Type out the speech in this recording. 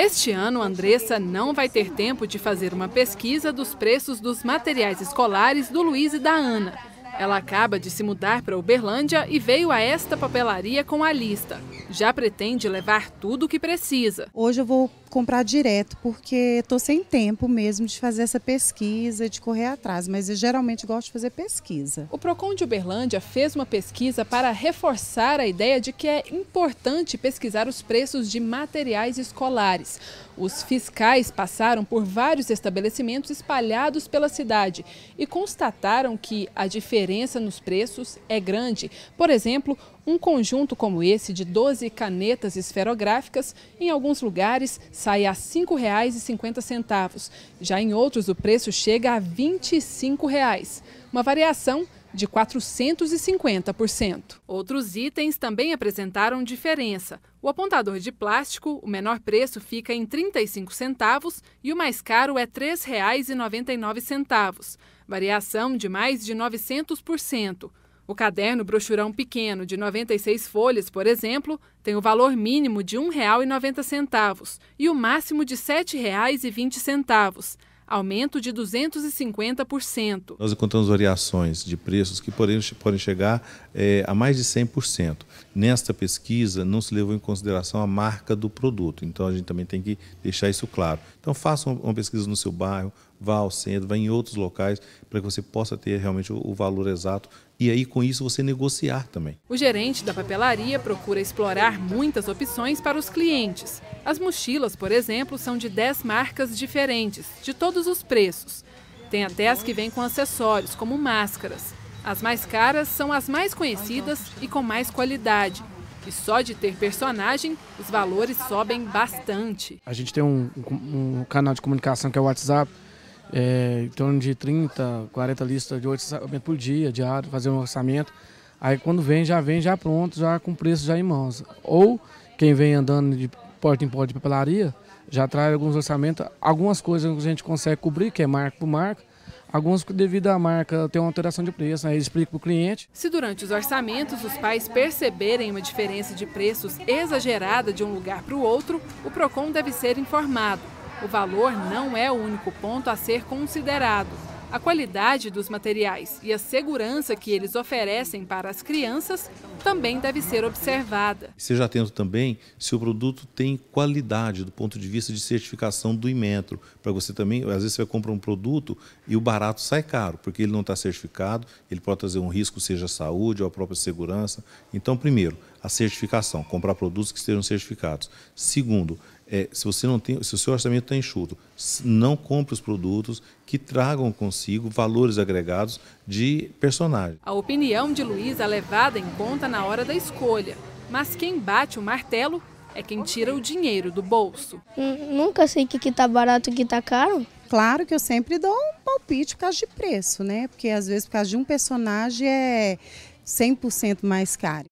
Este ano, Andressa não vai ter tempo de fazer uma pesquisa dos preços dos materiais escolares do Luiz e da Ana. Ela acaba de se mudar para Uberlândia e veio a esta papelaria com a lista. Já pretende levar tudo o que precisa. Hoje eu vou comprar direto, porque estou sem tempo mesmo de fazer essa pesquisa, de correr atrás, mas eu geralmente gosto de fazer pesquisa. O Procon de Uberlândia fez uma pesquisa para reforçar a ideia de que é importante pesquisar os preços de materiais escolares. Os fiscais passaram por vários estabelecimentos espalhados pela cidade e constataram que a diferença nos preços é grande. Por exemplo, um conjunto como esse de 12 canetas esferográficas, em alguns lugares, sai a R$ 5,50. Já em outros, o preço chega a 25 reais. Uma variação de 450%. Outros itens também apresentaram diferença. O apontador de plástico, o menor preço fica em 35 centavos e o mais caro é R$ 3,99, variação de mais de 900%. O caderno brochurão pequeno de 96 folhas, por exemplo, tem o valor mínimo de R$ 1,90 e o máximo de R$ 7,20 aumento de 250%. Nós encontramos variações de preços que podem, chegar é, a mais de 100%. Nesta pesquisa, não se levou em consideração a marca do produto, então a gente também tem que deixar isso claro. Então, faça uma pesquisa no seu bairro, vá ao centro, vá em outros locais, para que você possa ter realmente o valor exato e aí com isso você negociar também. O gerente da papelaria procura explorar muitas opções para os clientes. As mochilas, por exemplo, são de 10 marcas diferentes, de todos os preços. Tem até as que vêm com acessórios, como máscaras. As mais caras são as mais conhecidas e com mais qualidade. E só de ter personagem, os valores sobem bastante. A gente tem um, um, um canal de comunicação que é o WhatsApp, é, em torno de 30, 40 listas de orçamento por dia, diário, fazer um orçamento. Aí quando vem, já vem já pronto, já com preço já em mãos. Ou quem vem andando de porta em porta de papelaria, já traz alguns orçamentos, algumas coisas que a gente consegue cobrir, que é marca por marca, Alguns, devido à marca, tem uma alteração de preço, aí explica para o cliente. Se durante os orçamentos os pais perceberem uma diferença de preços exagerada de um lugar para o outro, o PROCON deve ser informado. O valor não é o único ponto a ser considerado. A qualidade dos materiais e a segurança que eles oferecem para as crianças também deve ser observada. Seja atento também se o produto tem qualidade do ponto de vista de certificação do Imetro. Para você também, às vezes você vai comprar um produto e o barato sai caro, porque ele não está certificado, ele pode trazer um risco, seja a saúde ou a própria segurança. Então, primeiro, a certificação, comprar produtos que estejam certificados. Segundo, é, se você não tem, se o seu orçamento está enxuto, não compre os produtos que tragam consigo valores agregados de personagem. A opinião de Luiz é levada em conta na hora da escolha, mas quem bate o martelo é quem tira o dinheiro do bolso. Nunca sei o que está barato e o que está caro. Claro que eu sempre dou um palpite por causa de preço, né? Porque às vezes por causa de um personagem é 100% mais caro.